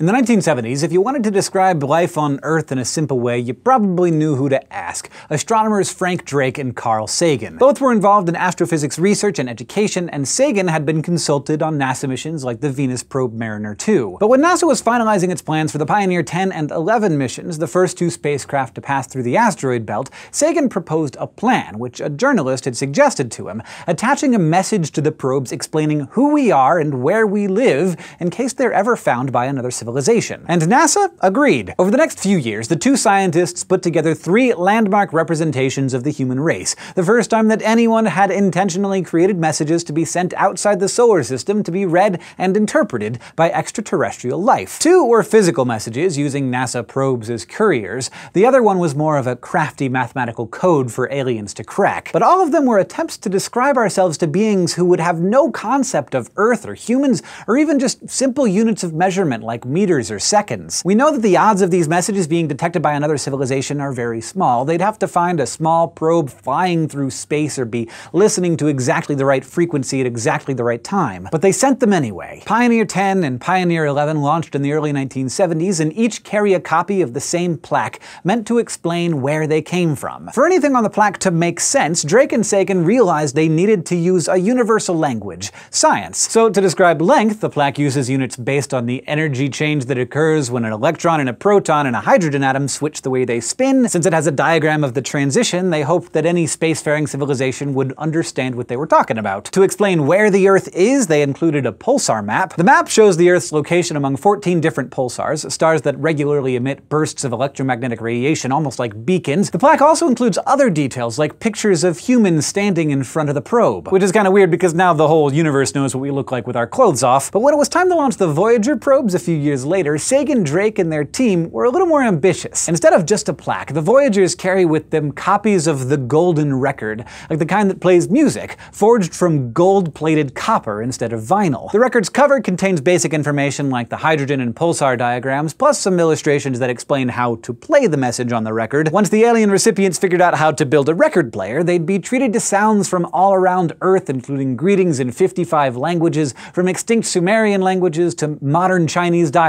In the 1970s, if you wanted to describe life on Earth in a simple way, you probably knew who to ask astronomers Frank Drake and Carl Sagan. Both were involved in astrophysics research and education, and Sagan had been consulted on NASA missions like the Venus probe Mariner 2. But when NASA was finalizing its plans for the Pioneer 10 and 11 missions, the first two spacecraft to pass through the asteroid belt, Sagan proposed a plan, which a journalist had suggested to him, attaching a message to the probes explaining who we are and where we live in case they're ever found by another civilization. And NASA agreed. Over the next few years, the two scientists put together three landmark representations of the human race, the first time that anyone had intentionally created messages to be sent outside the solar system to be read and interpreted by extraterrestrial life. Two were physical messages using NASA probes as couriers, the other one was more of a crafty mathematical code for aliens to crack. But all of them were attempts to describe ourselves to beings who would have no concept of Earth or humans, or even just simple units of measurement like meters or seconds. We know that the odds of these messages being detected by another civilization are very small. They'd have to find a small probe flying through space or be listening to exactly the right frequency at exactly the right time. But they sent them anyway. Pioneer 10 and Pioneer 11 launched in the early 1970s and each carry a copy of the same plaque meant to explain where they came from. For anything on the plaque to make sense, Drake and Sagan realized they needed to use a universal language, science. So to describe length, the plaque uses units based on the energy change that occurs when an electron and a proton and a hydrogen atom switch the way they spin. Since it has a diagram of the transition, they hoped that any spacefaring civilization would understand what they were talking about. To explain where the Earth is, they included a pulsar map. The map shows the Earth's location among 14 different pulsars, stars that regularly emit bursts of electromagnetic radiation almost like beacons. The plaque also includes other details like pictures of humans standing in front of the probe, which is kind of weird because now the whole universe knows what we look like with our clothes off. But when it was time to launch the Voyager probes a few years later, Sagan, Drake, and their team were a little more ambitious. Instead of just a plaque, the Voyagers carry with them copies of the Golden Record, like the kind that plays music, forged from gold-plated copper instead of vinyl. The record's cover contains basic information like the hydrogen and pulsar diagrams, plus some illustrations that explain how to play the message on the record. Once the alien recipients figured out how to build a record player, they'd be treated to sounds from all around Earth, including greetings in 55 languages, from extinct Sumerian languages to modern Chinese dialects.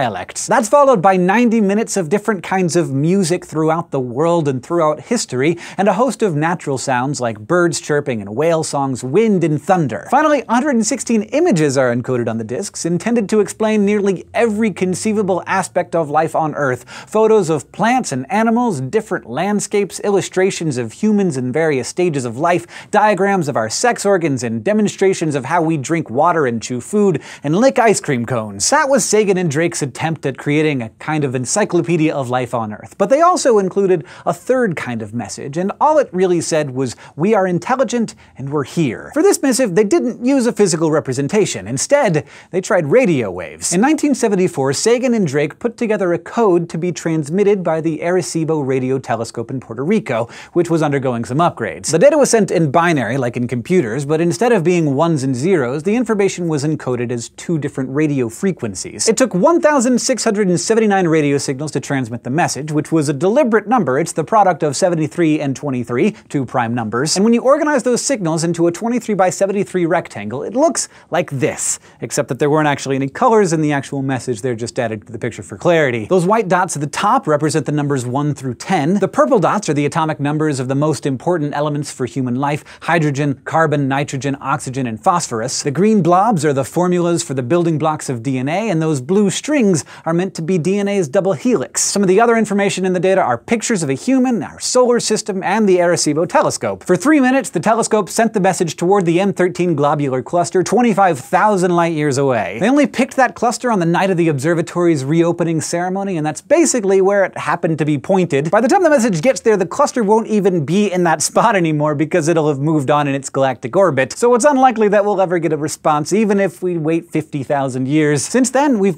That's followed by 90 minutes of different kinds of music throughout the world and throughout history, and a host of natural sounds like birds chirping and whale songs, wind, and thunder. Finally, 116 images are encoded on the discs, intended to explain nearly every conceivable aspect of life on Earth. Photos of plants and animals, different landscapes, illustrations of humans in various stages of life, diagrams of our sex organs, and demonstrations of how we drink water and chew food and lick ice cream cones. That was Sagan and Drake's attempt at creating a kind of encyclopedia of life on Earth. But they also included a third kind of message, and all it really said was, We are intelligent and we're here. For this missive, they didn't use a physical representation. Instead, they tried radio waves. In 1974, Sagan and Drake put together a code to be transmitted by the Arecibo radio telescope in Puerto Rico, which was undergoing some upgrades. The data was sent in binary, like in computers, but instead of being ones and zeros, the information was encoded as two different radio frequencies. It took 1,679 radio signals to transmit the message, which was a deliberate number. It's the product of 73 and 23, two prime numbers. And when you organize those signals into a 23 by 73 rectangle, it looks like this, except that there weren't actually any colors in the actual message, they're just added to the picture for clarity. Those white dots at the top represent the numbers 1 through 10. The purple dots are the atomic numbers of the most important elements for human life hydrogen, carbon, nitrogen, oxygen, and phosphorus. The green blobs are the formulas for the building blocks of DNA, and those blue strings are meant to be DNA's double helix. Some of the other information in the data are pictures of a human, our solar system, and the Arecibo telescope. For three minutes, the telescope sent the message toward the M13 globular cluster 25,000 light years away. They only picked that cluster on the night of the observatory's reopening ceremony, and that's basically where it happened to be pointed. By the time the message gets there, the cluster won't even be in that spot anymore because it'll have moved on in its galactic orbit. So it's unlikely that we'll ever get a response, even if we wait 50,000 years. Since then, we've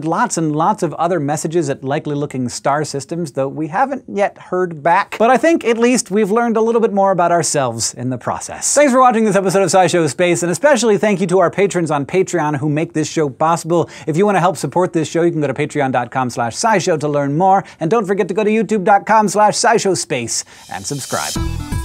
lots and lots of other messages at likely looking star systems, though we haven't yet heard back. But I think at least we've learned a little bit more about ourselves in the process. Thanks for watching this episode of SciShow Space, and especially thank you to our patrons on Patreon who make this show possible. If you want to help support this show, you can go to patreon.com slash scishow to learn more, and don't forget to go to youtube.com slash scishow space and subscribe.